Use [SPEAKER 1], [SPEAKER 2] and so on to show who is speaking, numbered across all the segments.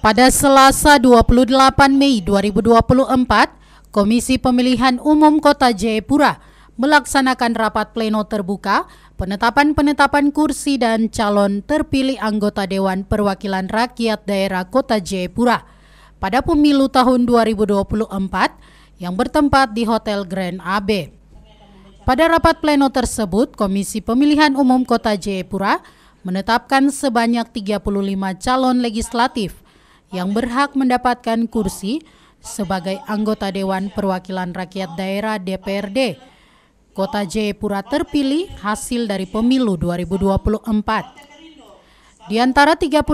[SPEAKER 1] Pada Selasa 28 Mei 2024, Komisi Pemilihan Umum Kota Jayapura melaksanakan rapat pleno terbuka penetapan-penetapan kursi dan calon terpilih anggota Dewan Perwakilan Rakyat Daerah Kota Jayapura pada pemilu tahun 2024 yang bertempat di Hotel Grand AB. Pada rapat pleno tersebut, Komisi Pemilihan Umum Kota Jayapura menetapkan sebanyak 35 calon legislatif yang berhak mendapatkan kursi sebagai anggota Dewan Perwakilan Rakyat Daerah DPRD. Kota Jayapura terpilih hasil dari pemilu 2024. Di antara 35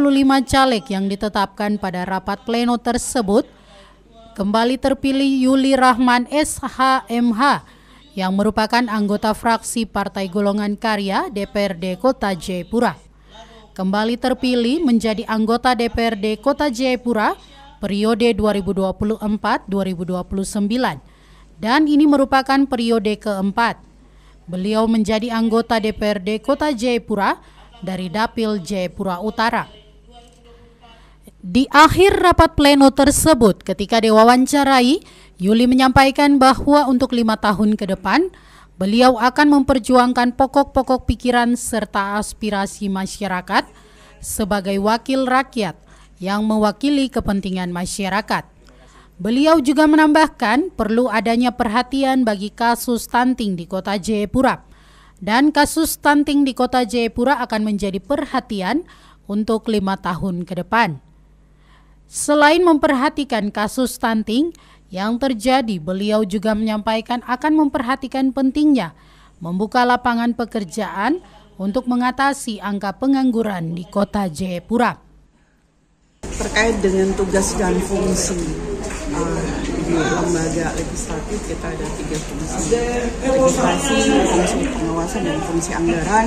[SPEAKER 1] caleg yang ditetapkan pada rapat pleno tersebut, kembali terpilih Yuli Rahman SHMH yang merupakan anggota fraksi Partai Golongan Karya DPRD Kota Jayapura kembali terpilih menjadi anggota DPRD Kota Jayapura periode 2024-2029 dan ini merupakan periode keempat. Beliau menjadi anggota DPRD Kota Jayapura dari Dapil Jayapura Utara. Di akhir rapat pleno tersebut, ketika diwawancarai, Yuli menyampaikan bahwa untuk lima tahun ke depan, Beliau akan memperjuangkan pokok-pokok pikiran serta aspirasi masyarakat sebagai wakil rakyat yang mewakili kepentingan masyarakat. Beliau juga menambahkan perlu adanya perhatian bagi kasus stunting di kota Jayapura. Dan kasus stunting di kota Jayapura akan menjadi perhatian untuk lima tahun ke depan. Selain memperhatikan kasus stunting, yang terjadi, beliau juga menyampaikan akan memperhatikan pentingnya membuka lapangan pekerjaan untuk mengatasi angka pengangguran di kota Jayapura.
[SPEAKER 2] Terkait dengan tugas dan fungsi uh, di lembaga legislatif kita ada tiga fungsi. Legislasi, fungsi pengawasan dan fungsi anggaran.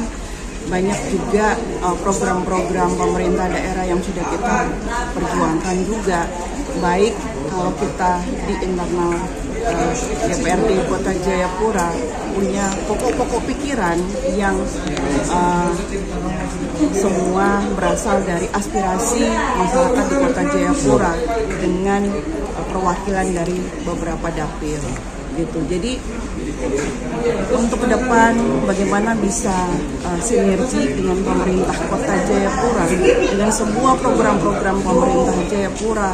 [SPEAKER 2] Banyak juga uh, program-program pemerintah daerah yang sudah kita perjuangkan juga baik kalau kita di internal uh, DPRD Kota Jayapura punya pokok-pokok pikiran yang uh, semua berasal dari aspirasi masyarakat di Kota Jayapura dengan uh, perwakilan dari beberapa dapil gitu. Jadi untuk ke depan bagaimana bisa uh, sinergi dengan pemerintah Kota Jayapura dengan semua program-program pemerintah Jayapura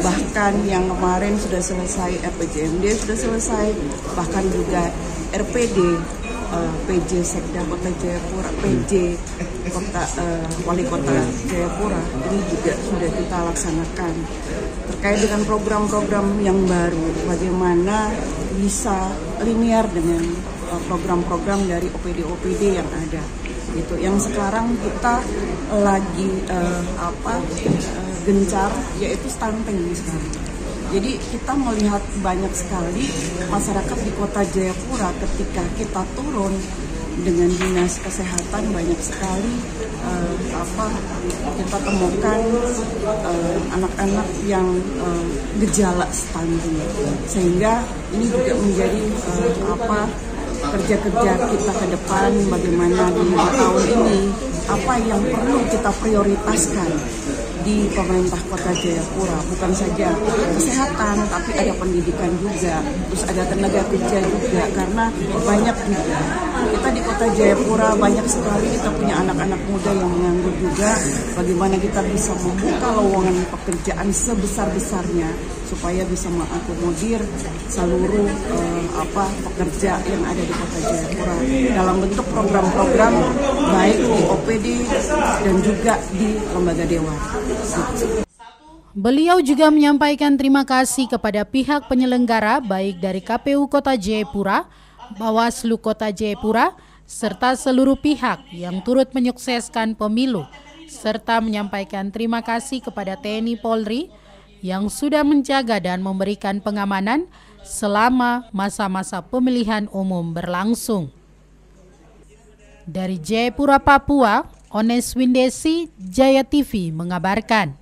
[SPEAKER 2] bahkan yang kemarin sudah selesai RPJMD sudah selesai bahkan juga RPD uh, PJ Sekda Kota Jayapura PJ Kota uh, Wali Kota Jayapura ini juga sudah kita laksanakan. Terkait dengan program-program yang baru bagaimana bisa linear dengan uh, program-program dari OPD-OPD yang ada. Gitu. Yang sekarang kita lagi uh, apa uh, gencar yaitu stunting sekarang. Jadi kita melihat banyak sekali masyarakat di kota Jayapura ketika kita turun dengan dinas kesehatan banyak sekali uh, apa kita temukan eh, anak-anak uh, yang uh, gejala stunting. Sehingga ini juga menjadi uh, apa kerja-kerja kita ke depan bagaimana di tahun ini apa yang perlu kita prioritaskan di pemerintah kota Jayapura. Bukan saja kesehatan tapi ada pendidikan juga terus ada tenaga kerja juga karena banyak juga kita di kota Jayapura banyak sekali kita punya anak-anak muda yang menganggur juga bagaimana kita bisa membuka lowongan pekerjaan sebesar-besarnya supaya bisa mengakomodir seluruh uh, apa pekerja yang ada di kota Jayapura dalam bentuk program-program baik di OPD dan juga di lembaga dewan.
[SPEAKER 1] Beliau juga menyampaikan terima kasih kepada pihak penyelenggara baik dari KPU Kota Jayapura, Bawaslu Kota Jayapura, serta seluruh pihak yang turut menyukseskan pemilu, serta menyampaikan terima kasih kepada TNI Polri yang sudah menjaga dan memberikan pengamanan selama masa-masa pemilihan umum berlangsung. Dari Jayapura, Papua, Ones Windesi, Jaya TV mengabarkan.